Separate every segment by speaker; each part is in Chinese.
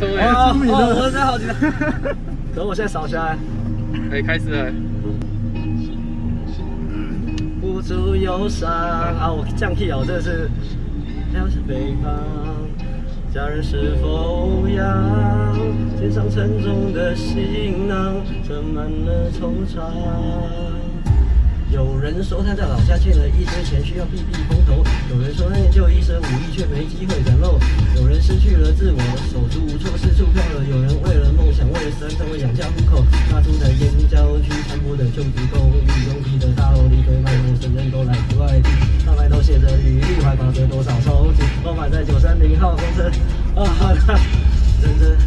Speaker 1: 哦，我喝在好几张，等我现在扫下来。
Speaker 2: 可以开始了。
Speaker 1: 不住忧伤啊！我降 key 啊，我真的是飘向北方，家人是否样？肩上沉重的行囊，盛满了惆怅。有人说他在老家欠了一堆钱，需要避避风头；有人说他研究一身武艺，却没机会展露；有人失去了自我，手足无措，四处飘了；有人为了梦想，为了生存，为养家糊口，发出在燕郊区残破的旧子公寓，拥挤的大楼里堆满陌生人，都来自外地，上面都写着履历，还挂着多少抽屉，都摆在九三零号公车。啊，哈哈，认真，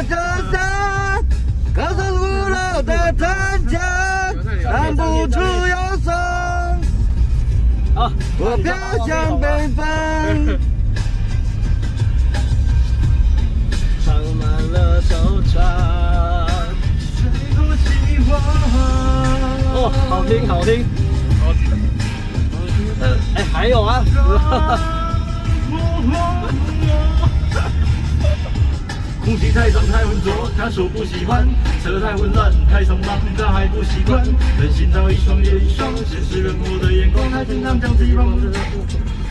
Speaker 1: 我的山，高耸古老的城墙，看不出忧伤。我飘向北方，长满了惆怅。哦，好听好听，好听。呃，哎，还有啊。空气太脏太浑浊，他说不喜欢；车太混乱太匆忙，他还不习惯。人心早一双夜一双，现实冷漠的眼光，他经常将自己忘。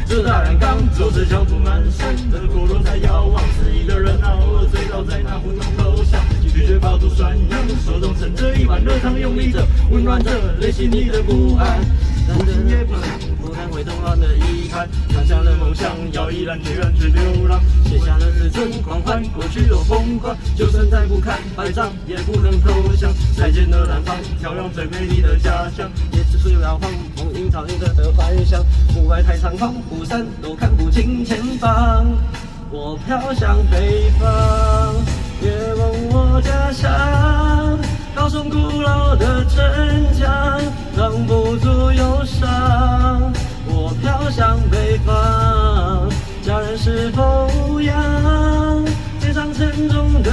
Speaker 1: 这大染缸，走着脚步满身的过路在遥望，失意的人偶尔醉倒在那胡同口巷，拒绝抱住酸痒，手中盛着一碗热汤，用力着温暖着内心里的不安。不听也不听。会动乱的遗憾，梦想，要毅然决然去流浪，写下了自尊狂欢，过去多疯狂，就算再不堪百丈，也不能投降。再见了南方，眺望最美丽的家乡，也只是摇晃，梦萦草原的幻想。雾霾太苍茫，雾散都看不清前方。我飘向北方，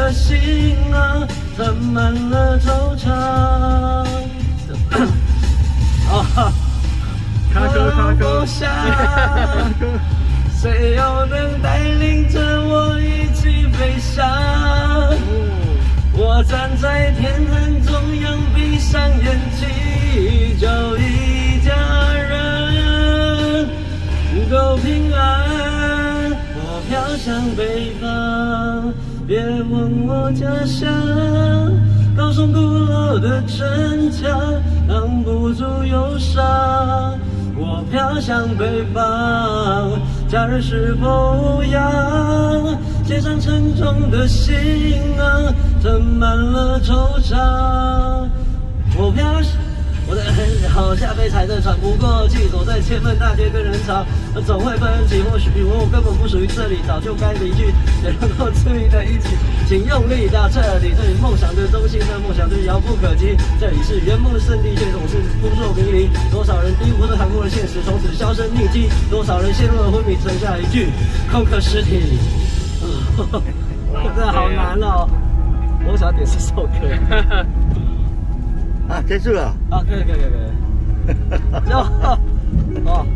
Speaker 1: 的行囊，盛满了惆怅。啊，哈哥卡哥，谁又能带领着我一起飞翔？我站在天坛中央，闭上眼祈求一家。够平安，我飘向北方。别问我家乡，高耸古老的城墙，挡不住忧伤。我飘向北方，家人是否无恙？肩上沉重的行囊，盛满了惆怅。我飘向。我的很好，下被踩得喘不过气，走在千份大街跟人潮，总会分歧。或许我根本不属于这里，早就该离去。也能够注意在一起，请用力到彻底。这里梦想的中心，的梦想是遥不可及。这里是圆梦的圣地，却总是扑朔迷离。多少人低呼着残酷的现实，从此销声匿迹。多少人陷入了昏迷，剩下一具空壳尸体。真的好难哦！我想点这首歌。
Speaker 3: 啊，结束了。
Speaker 1: 啊，可以可以可以可以。哦，哦。